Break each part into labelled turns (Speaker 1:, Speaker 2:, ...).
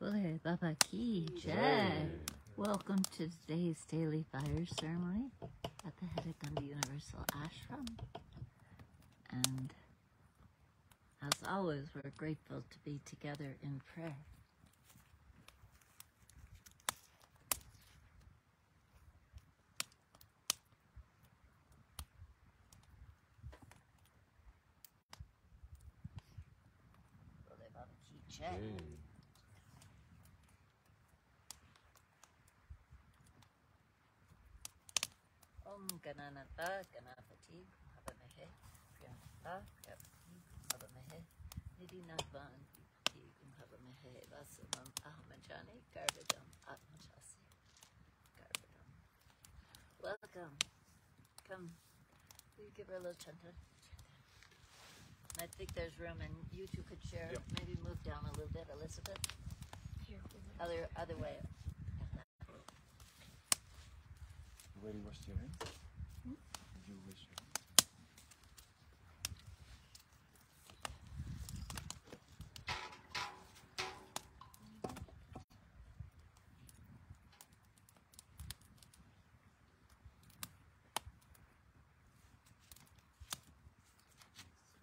Speaker 1: Bole Baba Ki Jai. Welcome to today's daily fire ceremony at the Haidakhandi Universal Ashram. And as always, we're grateful to be together in prayer. Bole Baba Ki Jai. Om Gananata Ganapati Bhavamehe Priyanata Priyapati Bhavamehe Nidinavan Vipati Bhavamehe Vasamam Ahmajani Garbadam Atmajasi Garbadam Welcome. Come. Will you give her a little chanta? I think there's room and you two could share.
Speaker 2: Yep.
Speaker 1: Maybe move down a little bit, Elizabeth. Here, Other other way.
Speaker 2: You already washed your hands? Did you wash your hands?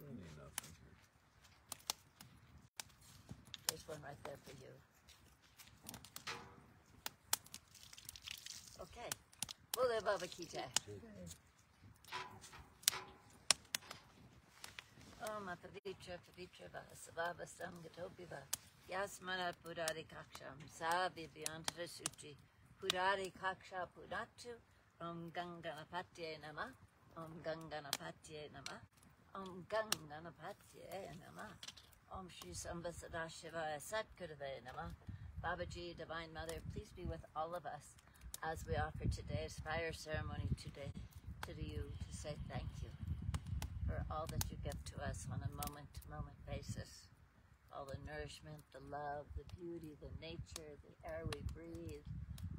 Speaker 2: enough, thank you.
Speaker 1: There's one right there for you. Okay. Bole Baba Ki Jai. Om Apavitra Pavitra Vasavava Samgatopiva Yasmana Purari Kaksham Savi Vyantara Suchi. Purari Kaksha Puratu Om Ganganapatye Nama Om Ganganapatye Nama Om Ganganapatye Nama Om Shri Samba Sadashivaya Satgurave Nama Babaji, Divine Mother, please be with all of us as we offer today's fire ceremony today to you to say thank you for all that you give to us on a moment to moment basis. All the nourishment, the love, the beauty, the nature, the air we breathe,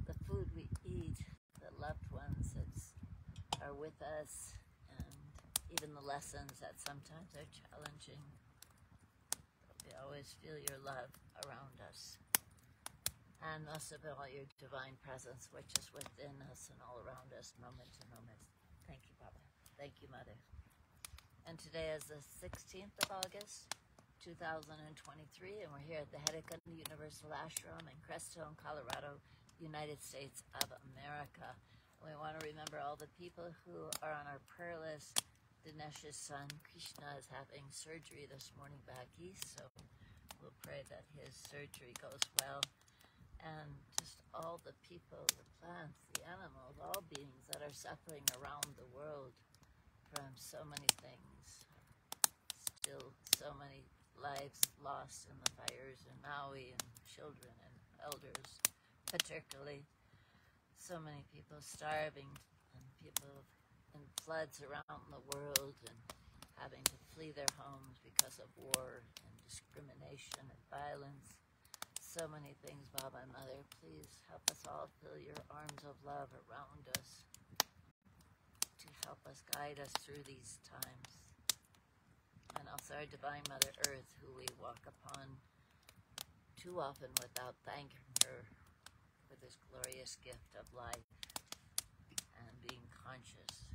Speaker 1: the food we eat, the loved ones that are with us, and even the lessons that sometimes are challenging. We always feel your love around us. And most of all, your divine presence, which is within us and all around us, moment to moment. Thank you, Baba. Thank you, Mother. And today is the 16th of August, 2023, and we're here at the Haidakhandi Universal Ashram in Crestone, Colorado, United States of America. We want to remember all the people who are on our prayer list. Dinesh's son, Krishna, is having surgery this morning back east, so we'll pray that his surgery goes well. And just all the people, the plants, the animals, all beings that are suffering around the world from so many things. Still, so many lives lost in the fires in Maui, and children and elders, particularly. So many people starving, and people in floods around the world, and having to flee their homes because of war and discrimination and violence. So many things, Baba and Mother. Please help us all feel your arms of love around us to help us guide us through these times. And also our Divine Mother Earth, who we walk upon too often without thanking her for this glorious gift of life and being conscious,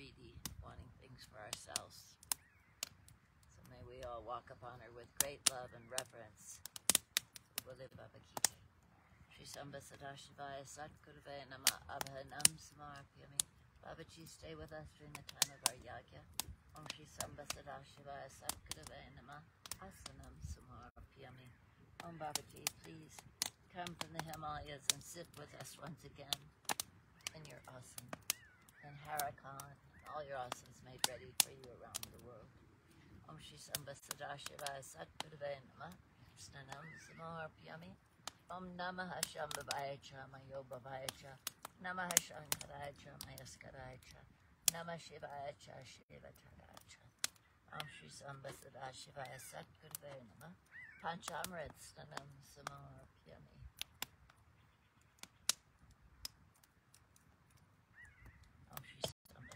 Speaker 1: greedy, wanting things for ourselves. So may we all walk upon her with great love and reverence. Bole Baba Ki Jai. Shri Samba Sadashivaya Satgurve Nama Abhanam Samarpyami. Babaji, stay with us during the time of our yagya. Om Shri Samba Sadashivaya Satgurve Nama Asanam Samarpyami. Om Babaji, please come from the Himalayas and sit with us once again in your asana. And Harakan, all your asanas made ready for you around the world. Om Shri Samba Sadashivaya Satgurve Nama Snanam Samarpyami. Om Namaha Shambhavaya Cha Mayobhavaya Cha Namaha Shankaraya Cha Mayaskaraya Cha Namah Shivaya Cha Shivataya Cha Om Shri Samba Sadashivaya Satgurve Nama Panchamrit Snanam Samarpyami. Om Shri Samba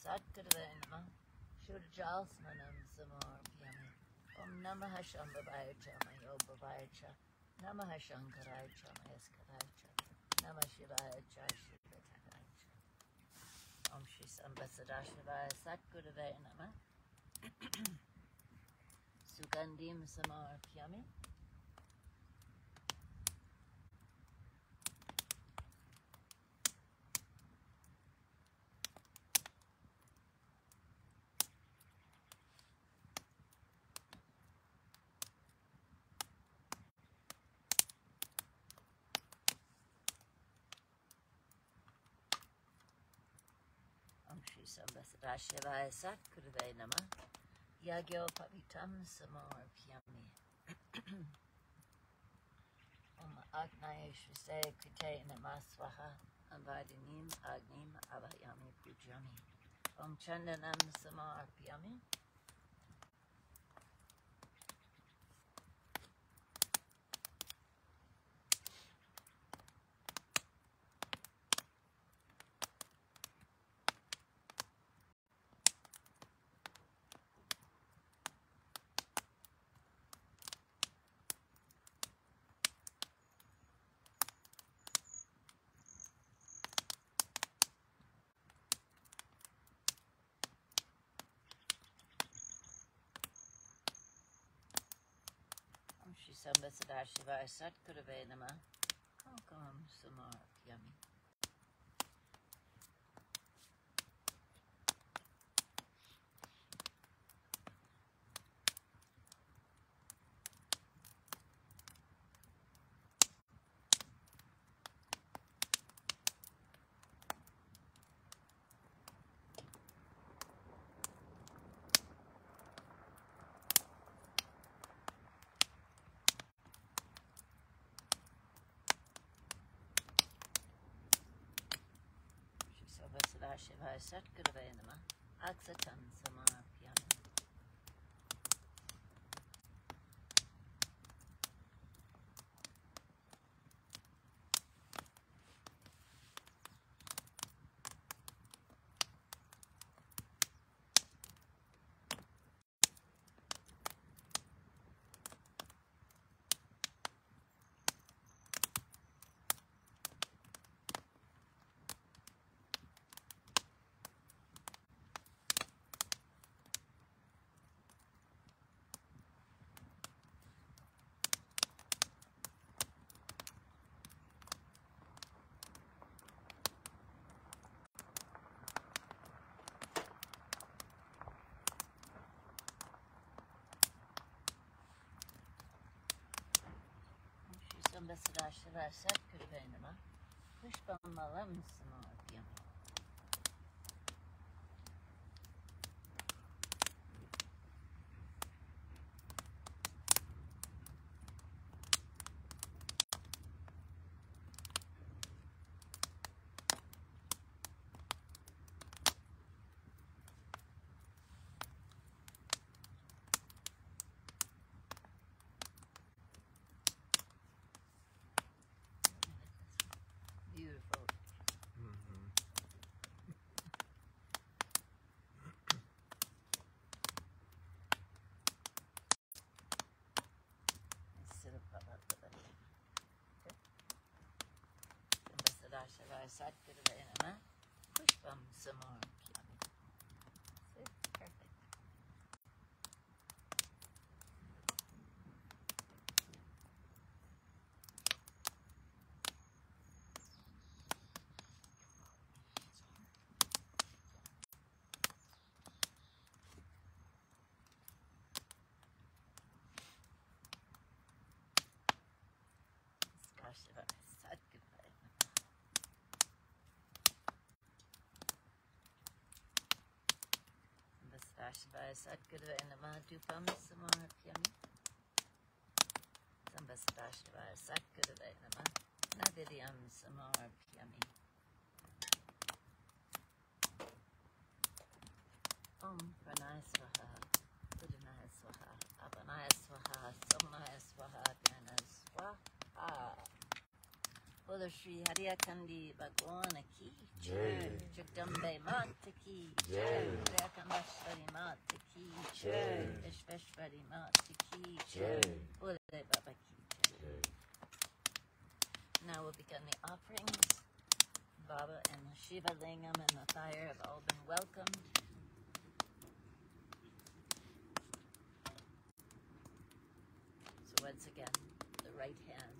Speaker 1: Sadashivaya Satgurve Nama Shurjal Snanam Samarpyami. Om Namah Shambhavaya Cha Mayobhavaya Cha Namah Shankaraya Cha Mayaskaraya Cha Namah Shivaya Cha Shivataraya Cha Om Shri Sambasadashivaya Satguruvaya Namah. Sugandhim Samarpyami Sambasadashivaya Satguruvaya Namah Yagyo Pavitam Samarpyami Om Agnaya Shrisaya Krite Namaswaha Avadinim Agnim Avayami Pujami Om Chandanam Samarpyami Om Shri Sambasadashivaya Satguruvaya Namah Kankamam Samarpyami Shri Sambasadashivaya Satguruvaya Namah Aksatam Samarpyami Om Shri Sambasadashivaya Satguruvaya Namah Pushpam Malam Samarpyami Beautiful. Sambasadashivaya Satguruvaya Namah Pushpam Samarpyami See? Perfect. Sambasadashivaya Satguruvaya Namah Satguruvaya Namah Dupam Samarpyami Sambasadashivaya Satguruvaya Namah Navidyam Samarpyami Om Pranaya Swaha Buddhanaya Swaha Apanaya Swaha Samanaya Swaha Dhyana Swaha Bola Shri Hariakandi Bhagwana Ki
Speaker 3: Jai.
Speaker 1: Jagdambe Mata Ki
Speaker 3: Jai.
Speaker 1: Mata Ki
Speaker 3: Jai.
Speaker 1: Vishveshwari Mata Ki
Speaker 3: Jai.
Speaker 1: Baba Ki Jai. Now we'll begin the offerings. Baba and the Shiva Lingam and the fire have all been welcomed. So once again, the right hand.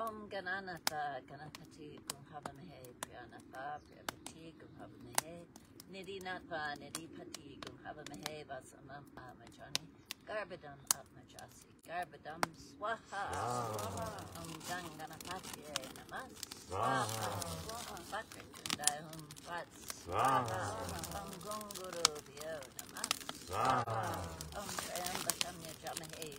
Speaker 1: Om Gananatha Ganapati Gumhavamahe Priyanatha Priyapati Gumhavamahe Nidinatva Nidipati Gumhavamahe Vasamam Amajani Garbadam Atmajasi Garbadam Swaha. Ah. Om Ganganapati Namas.
Speaker 3: Swaha.
Speaker 1: Bakratundai Hum Fat
Speaker 3: Swaha.
Speaker 1: Om Gunguru Vyo Namas.
Speaker 3: Swaha.
Speaker 1: Om Trayambakam Yajamahe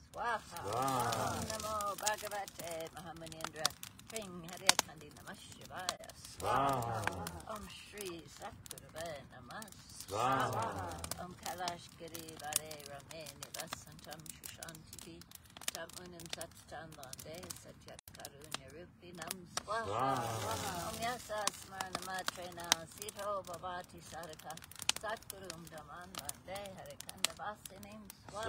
Speaker 1: Om Namo Bhagavate Mahamanindra Ring Haryakandi Namah Shivaya
Speaker 3: Swaha.
Speaker 1: Om Shri Sakurave Namas
Speaker 3: Swaha.
Speaker 1: Om Kailash Giri Vare Rame Nivasantam Shushanti Tam Unam Satstam Vande Satya Karunya Rupi Nam Swaha
Speaker 3: Swaha.
Speaker 1: Om Yasa Smarna Matrena Sito Bhavati Saraka Satgurum Dhaman Vande Harikanda Vasinim Swaha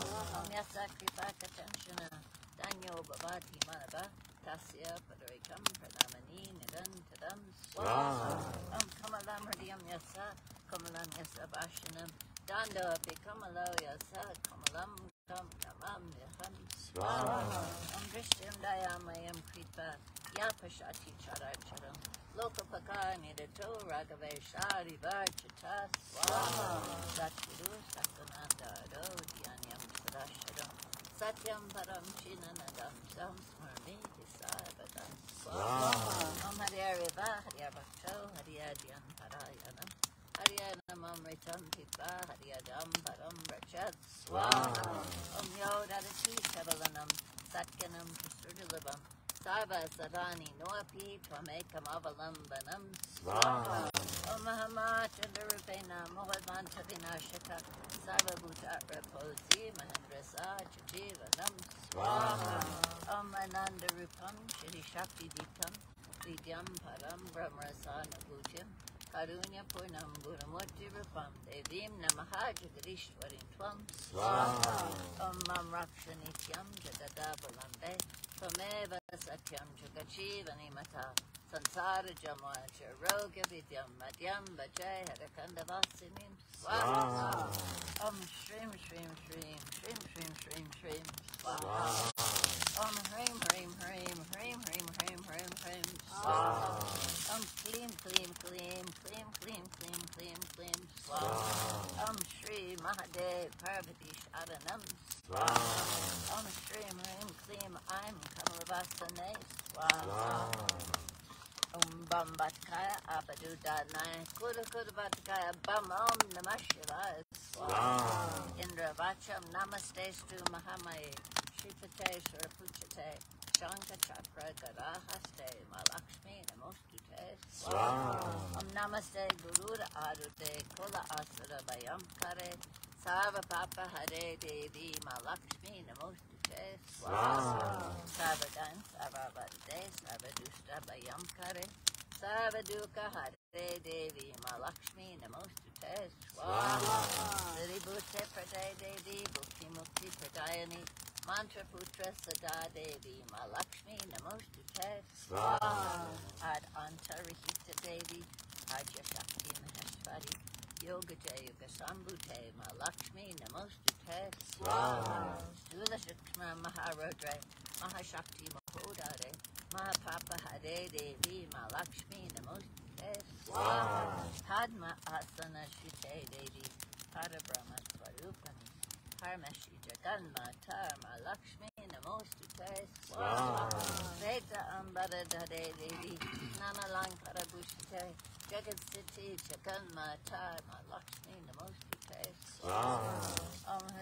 Speaker 3: Swaha.
Speaker 1: Om Yasa Kripaka Tenshana Danyo Bhavati Manava Tasya Padarikam Pranamani Nidan Tadam Swaha
Speaker 3: Swaha.
Speaker 1: Om Kamalam Hridiyam Yasa Kamalam Yasa Vashanam Dando Api Kamalo Yasa Kamalam Kam Kamam Yaham
Speaker 3: Swaha.
Speaker 1: Om Drishyam Dayamayam Kripa Yapashati Characharam Lokapakani Dato Ragaveshari Varchita Swaha Satguru Sakananda Rodhyanyam Sadasharam Satyam Param Chinanadam Sam Smarmi Sarvadam
Speaker 3: Swaha
Speaker 1: Om Hariariva Hariabhaksho Hariadhyam Parayanam Hariyanamam Ritam Tipa Hariadam Param Rachad Swaha Om Yodarati Kavalanam Satyanam Prasudilabam Sava Sarani Noapi Twamekam Avalambanam Svava Omahama Chandarupena Mohavanta Vinashaka Sava Bhutatra Posi Mahendrasa Chajivanam
Speaker 3: swaha.
Speaker 1: Om Ananda Rupam Shri Shakti Dipam Vidyam Param Brahmarasana Bhujyam Karunya Purnam Guramurti Rupam Devim Namaha Jagadishwarim Tvam
Speaker 3: Swaha.
Speaker 1: Om Mam Rakshanityam Jagadabalambe Tvameva Satyam Jagachiva Mata Sansara Jamwaja Roga Vidyam Madhyam Bajay Harakanda Vasinim Swaha. Om Shrim Shrim Shrim Shrim Shrim Shrim Shrim Swaha. Om Hrim Hrim Hrim Hrim Hrim Hrim Hrim Hrim. Om Klim Klim Klim Klim Klim Klim Klim Klim. Om Shri Mahadev Parvati Sharanam
Speaker 3: Swaha.
Speaker 1: Om Shri Hrim Klim I'm Swaha. Om Bam Batkaya Abadu Danai Kuda Kuda Batkaya Bam Om Namah Shivaya. Indra Vacham Namaste Stu Mahamaye Shivate Surapujate Shankha Chakra Garahaste Malakshmi Namoskite
Speaker 3: Swaha
Speaker 1: Om Namaste Gurur Arute Kola Asura Vayam Kare Sava Papa Hare Devi Malakshmi Namoskite
Speaker 3: Swaha
Speaker 1: Sava Dan Sava Vande Sava Dushta Vayam Kare Sava Duka Hare Devi Malakshmi Namostute
Speaker 3: Swaha.
Speaker 1: Sri Bhute Pradaya Devi Bhukti Mukti Pradayani Mantra Putra Sada Devi Malakshmi Namostute
Speaker 3: Swaha.
Speaker 1: Ad Antarahita Devi Adya Shakti Maheshwari Yoga Jayuga Sambhute Malakshmi Namostute
Speaker 3: Swaha.
Speaker 1: Stula Shukma Maharodre Mahashakti Mahodare Mahapapa Hare Devi Malakshmi Namostute Padma Asana Shite Devi Parabrahma Swarupani Parmashi Jaganma Tarma Lakshmi Namostute Swaha Veda Ambara Dade Devi Namalang Parabushite Jagat Siti Jaganma Tarma Lakshmi Namostute Swaha Om Hring Shring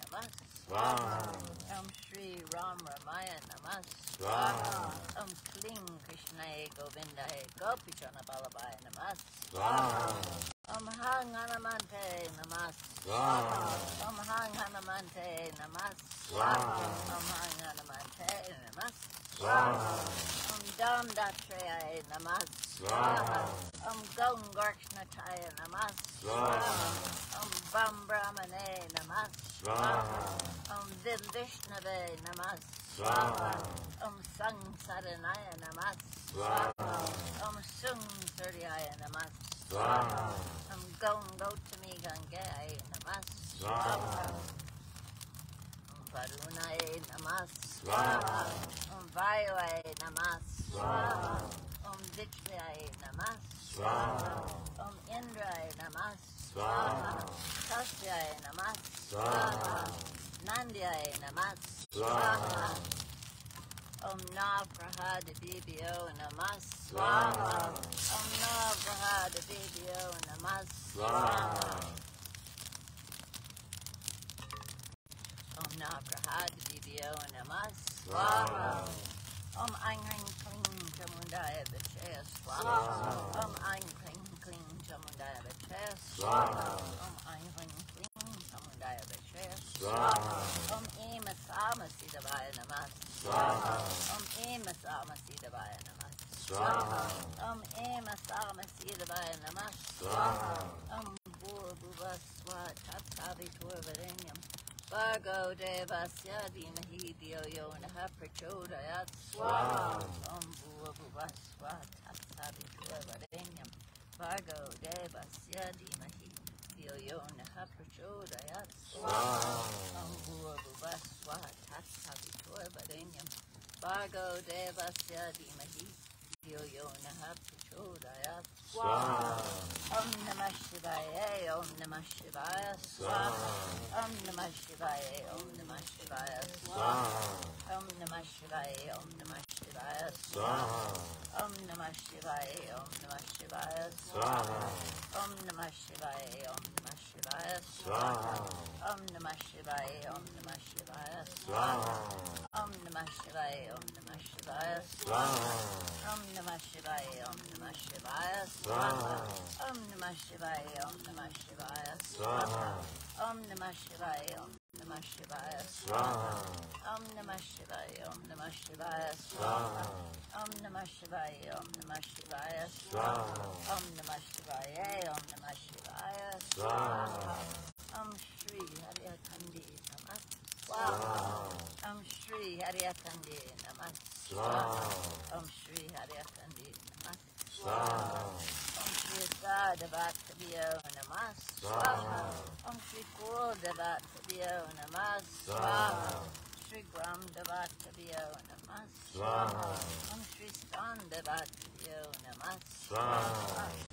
Speaker 1: Namah
Speaker 3: Swaha.
Speaker 1: Om Shri Ram Ramaya Namah
Speaker 3: Swaha.
Speaker 1: Om Kling Krishnaye Govindaye Gopichana Balabaya Namah
Speaker 3: Swaha.
Speaker 1: Om Hang Hanamante Namah
Speaker 3: Swaha.
Speaker 1: Om Hang Hanamante Namah
Speaker 3: Swaha.
Speaker 1: Om Hang Hanamante Namah
Speaker 3: Swaha.
Speaker 1: Om Dam Datrayaye Namah
Speaker 3: Swaha.
Speaker 1: Om Gong Gorkshnataya Namah
Speaker 3: Swaha.
Speaker 1: Om Bam Brahmane Namah
Speaker 3: Swaha.
Speaker 1: Om Vim Vishnave Namah
Speaker 3: Swaha.
Speaker 1: Om Sang Saranaya Namah
Speaker 3: Swaha.
Speaker 1: Om Sung Suryaya Namah
Speaker 3: Swaha.
Speaker 1: Om Gong Gautami Gangaya Namah
Speaker 3: Swaha.
Speaker 1: Om Varunaye Namah
Speaker 3: Swaha.
Speaker 1: Om Vayuaye Namah
Speaker 3: Swaha.
Speaker 1: Om Vichyaye Namah
Speaker 3: Swaha.
Speaker 1: Om Indraye Namah
Speaker 3: Swaha.
Speaker 1: Tasyaye Namah
Speaker 3: Swaha.
Speaker 1: Nandyaye Namah
Speaker 3: Swaha.
Speaker 1: Om Navgraha Devibhyo Namah
Speaker 3: Swaha.
Speaker 1: Om Navgraha Devibhyo Namah
Speaker 3: Swaha.
Speaker 1: Om Navgraha Devibhyo Namah
Speaker 3: Swaha.
Speaker 1: Om Aing Ring Kling Chamundaya um, Vichaya
Speaker 3: Swaha.
Speaker 1: Swaha Om Aing Kling Kling Chamundaya um, Vichaya
Speaker 3: Swaha.
Speaker 1: Om Aing Ring Kling Chamundaya Vichaya
Speaker 3: Swaha.
Speaker 1: Om Em Asama Sidavaya Namah
Speaker 3: Swaha.
Speaker 1: Om um, Em Asama Sidavaya Namah
Speaker 3: Swaha.
Speaker 1: Om Em Asama Sidavaya Namah
Speaker 3: Swaha.
Speaker 1: Om Bhur Bhuva Swa Tat Savitur Varenyam Vargo Devasya Dhimahi Dhiyo Yo Naha Prachodayat
Speaker 3: Swaha.
Speaker 1: Om Bhuva Savitur Varenyam Vargo Devasya Dhimahi Dhiyo Yo Naha Prachodayat
Speaker 3: Swaha.
Speaker 1: Om Bhuva Savitur Varenyam Vargo Devasya Dhimahi Dhiyo Yo Naha Prachodayat
Speaker 3: Swaha.
Speaker 1: Om Namah Shivaya, Om Namah Shivaya,
Speaker 3: Swaha.
Speaker 1: Om Namah Shivaya, Om Namah Shivaya,
Speaker 3: Swaha.
Speaker 1: Om Namah Shivaya, Om Namah Shivaya,
Speaker 3: Swaha.
Speaker 1: Om Namah Shivaya, Om Namah Shivaya,
Speaker 3: Swaha.
Speaker 1: Om Namah Shivaya, Om Shivaya,
Speaker 3: Swaha.
Speaker 1: Om Namah Shivaya, Om Namah Shivaya,
Speaker 3: Swaha.
Speaker 1: Om Namah Shivaya, Om Namah Shivaya,
Speaker 3: Swaha.
Speaker 1: Om Namah Shivaya, Om Namah Shivaya,
Speaker 3: Swaha.
Speaker 1: Om Namah Shivaya, Om Namah Shivaya,
Speaker 3: Swaha.
Speaker 1: Om Namah Shivaya, Om Namah Shivaya,
Speaker 3: Swaha.
Speaker 1: Om Namah Shivaya, Om Namah Shivaya,
Speaker 3: Swaha.
Speaker 1: Om Namah Shivaya, Om Namah Shivaya,
Speaker 3: Swaha.
Speaker 1: Om Namah Shivaya, Om Namah Shivaya,
Speaker 3: Swaha.
Speaker 1: Om Shri Haryakandi Namah
Speaker 3: Swaha.
Speaker 1: Om Shri Haryakandi Namah
Speaker 3: Swaha.
Speaker 1: Om Shri Haryakandi Namah
Speaker 3: Swaha.
Speaker 1: Om Shri Sadavatabhyo Namah
Speaker 3: Swaha.
Speaker 1: Om Shri Kul Devatabhyo Namah
Speaker 3: Swaha.
Speaker 1: Shri Gram Devatabhyo Namah
Speaker 3: Swaha.
Speaker 1: Om Shri Stan Devatabhyo Namah
Speaker 3: Swaha.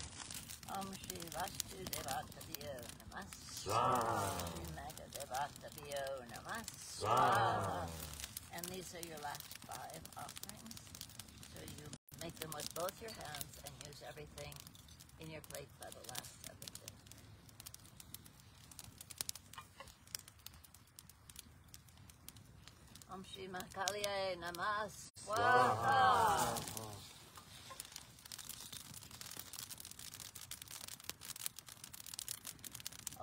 Speaker 1: Om Shri Vastu Devatabhyo Namah
Speaker 3: Swaha.
Speaker 1: Shri Mega Devatabhyo Namah
Speaker 3: Swaha.
Speaker 1: And these are your last five offerings. So you make them with both your hands and use everything in your plate by the last seven days. Om Shri Mahakaliye Namah Swaha.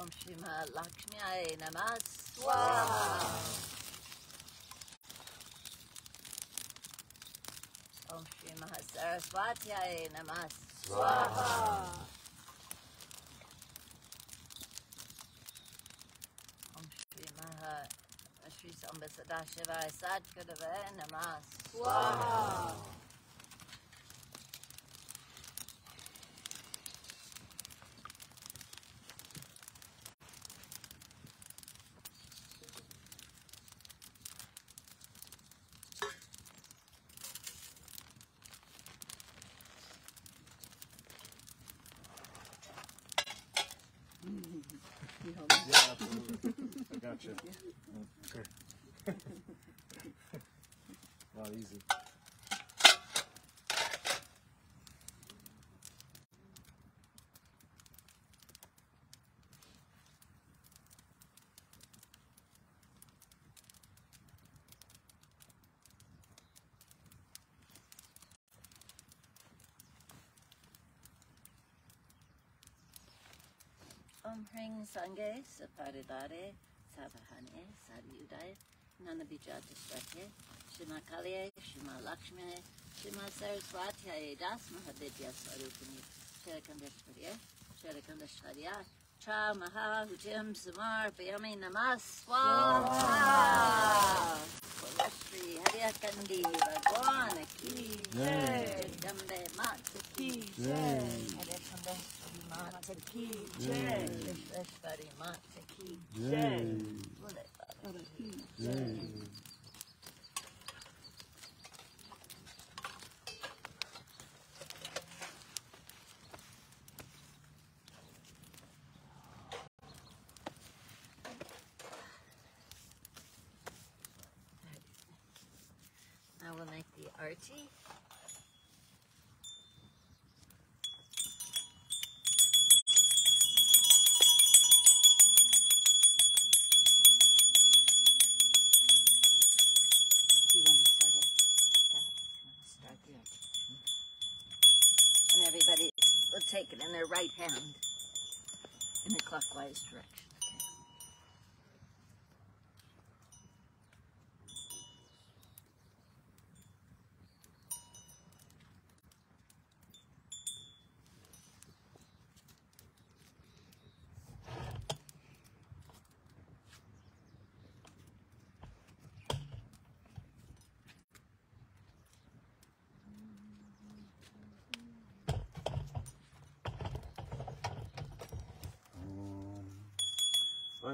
Speaker 1: Om Shri Mahalakshmiye Namah Swaha. Om Shri Mahasaraswatyaye Namah Swaha. Om Shri Maha Shri Samba Sadashivaya Sadgurave Namah Swaha.
Speaker 4: home.
Speaker 2: Yeah, absolutely. I got you. Okay. Not easy.
Speaker 1: Om Hring Sange Saparidare Sabahane Saryuday Nanabijadaswate Shima Kaliye Shima Lakshmi Shima Saraswati Das Mahavidya Swarupini Sherakandashvarya Sherakandashvarya Cha Maha Hujim Samar Payami Namaswaha Shri Haryakandi Bhagwan Ki Jai. Jambe Mat Ki
Speaker 2: Jai.
Speaker 1: Haryakandashvari Mat Ki Jai Vishveshwari Mat Ki
Speaker 2: Yay.
Speaker 1: Bole
Speaker 2: Yay.
Speaker 1: I will make the arti. Do you want to start it? Got it. You want to start the arti? And everybody will take it in their right hand in a clockwise direction.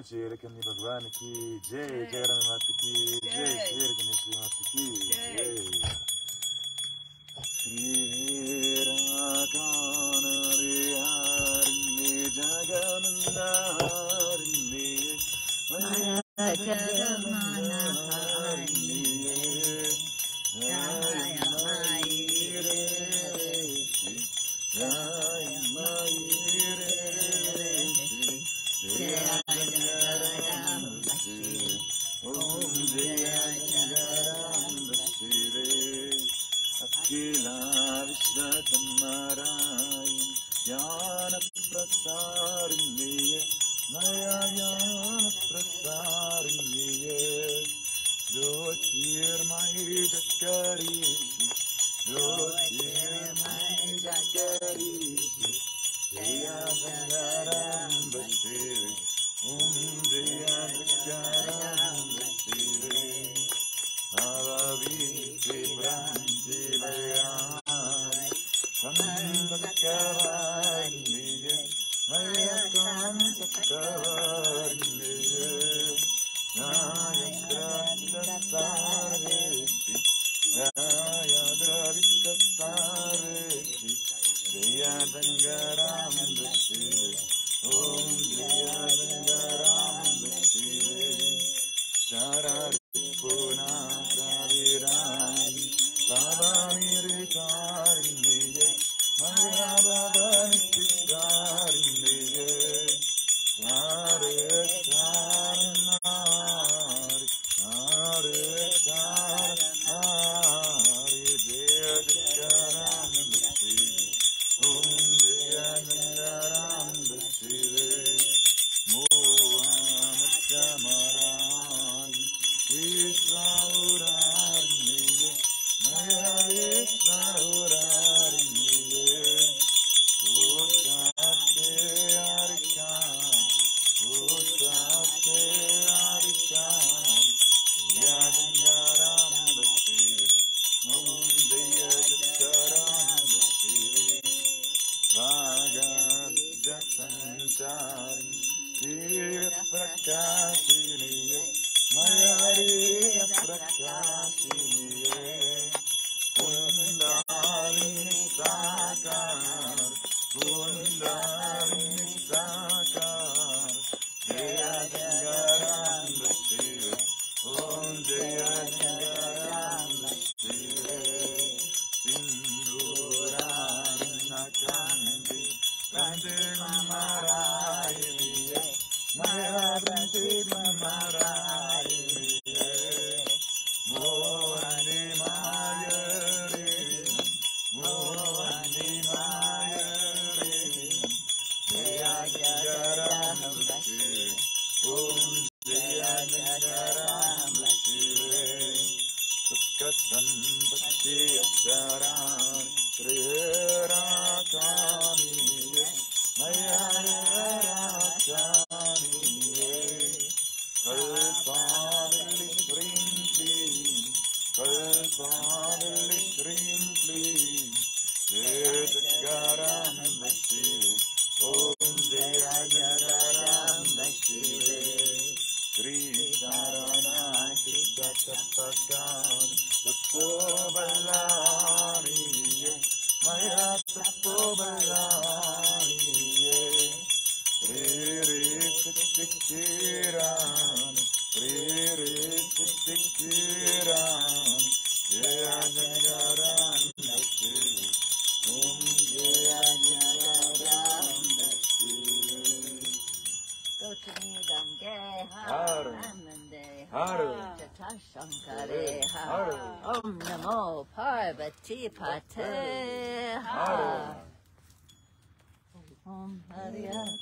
Speaker 2: chele kan ni bhagwan ki jai jai ramatki party, party. Oh. Oh. Oh, Maria.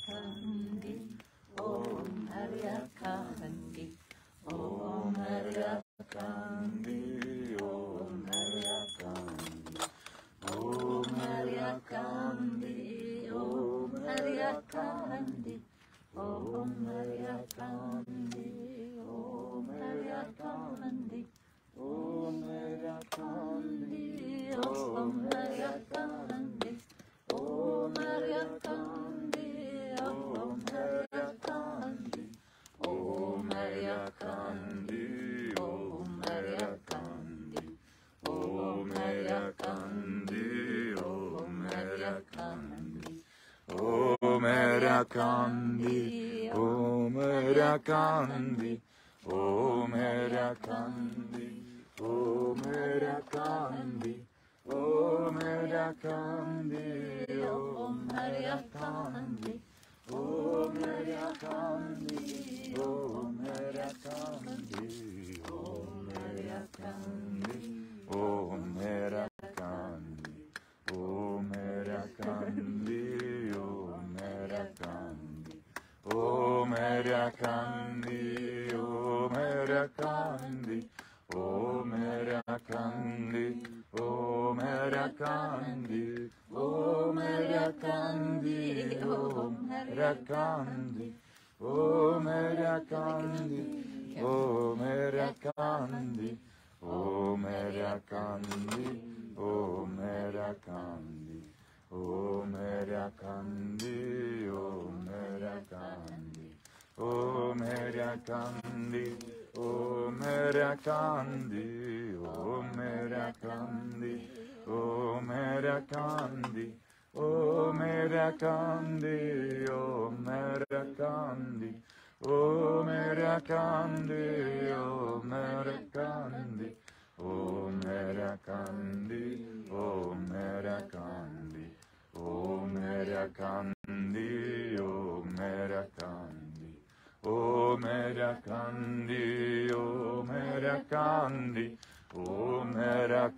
Speaker 2: Rakandi, Om Rakandi, Om Rakandi, Om Rakandi, Om Rakandi,
Speaker 1: Om
Speaker 2: Rakandi. Erakandi, Om Erakandi, Om Erakandi, Om Erakandi, Om Erakandi,
Speaker 1: Om
Speaker 2: Erakandi, Om Erakandi, Om Erakandi, Om Erakandi, Om Erakandi, Om Erakandi, Kandi, o Hera Kandi, Om Hera Kandi, Om Hera Kandi, Om Hera Kandi, Om Hera Kandi, Om Hera Kandi.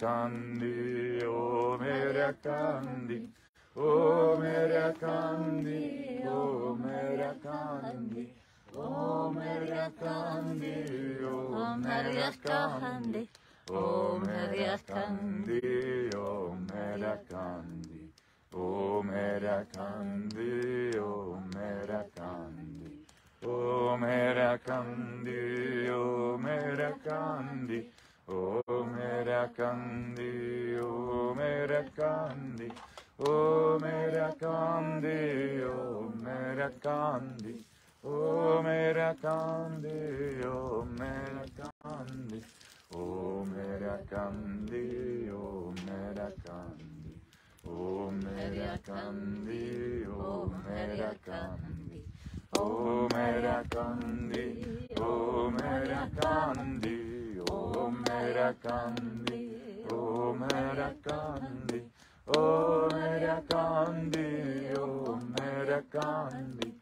Speaker 2: Kandi, O Mere Kandi, O Mere Kandi, O Mere Kandi, O Mere Kandi, O Mere Kandi, O Mere Kandi, O Mere Kandi, O Mere Kandi, O Mere Kandi, O Mere Kandi, O Mere Kandi, Erakandi, Om Erakandi, Om Erakandi,
Speaker 1: Om
Speaker 2: Erakandi, Om Erakandi, Om Erakandi, Om Erakandi, Om Erakandi, Om Erakandi, Om Erakandi, Om Erakandi, Om Erakandi, Om Erakandi,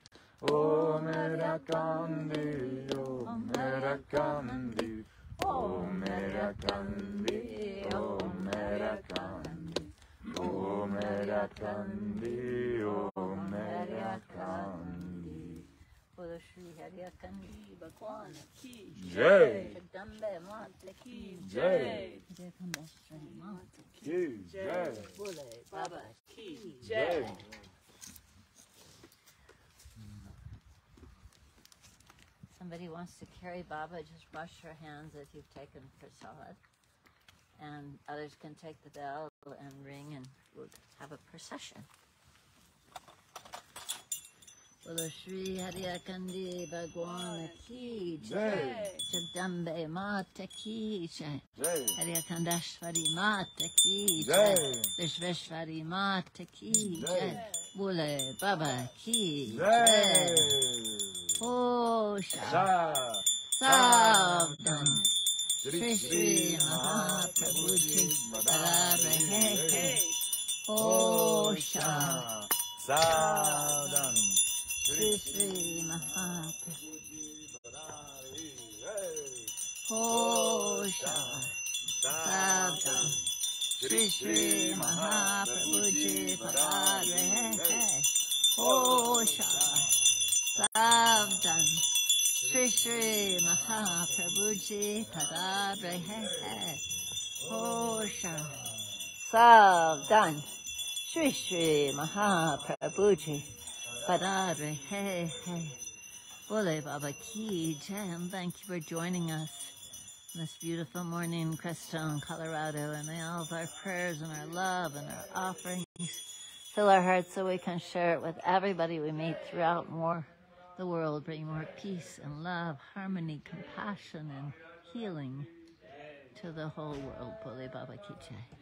Speaker 2: Om Erakandi, Om Erakandi, Om Erakandi, Om Erakandi, Om Erakandi, Om Erakandi, Om Erakandi, Om Erakandi, Om Erakandi, Om Erakandi, Om Erakandi.
Speaker 1: Somebody wants to carry Baba, just wash your hands if you've taken prasad. And others can take the bell and ring and we'll have a procession. Bolo Shri Haidakhandi Bhagwan Ki Jai. Jagdambe Mata Ki Jai.
Speaker 2: Jai.
Speaker 1: Haidakhandeshwari Mata Ki
Speaker 2: Jai.
Speaker 1: Vishveshwari Mata Ki
Speaker 2: Jai.
Speaker 1: Bole Baba Ki
Speaker 2: Jai.
Speaker 1: Oh, Sha.
Speaker 2: Sa.
Speaker 1: Savdan.
Speaker 2: Shri Shri Mahaprabhuji
Speaker 1: Oh, Sha. Savdan. Shri Shri Mahaprabhuji Barabre Hey Hey. Oh, Sha. Savdan. Shri Shri Mahaprabhuji Padabre Hey Hey. Oh, Sha. Savdan. Shri Shri Mahaprabhuji Padabre Hey Hey. Bole Baba Ki and thank you for joining us this beautiful morning in Crestone, Colorado, and may all of our prayers and our love and our offerings fill our hearts so we can share it with everybody we meet throughout more the world, bring more peace and love, harmony, compassion, and healing to the whole world. Bole Baba Ki.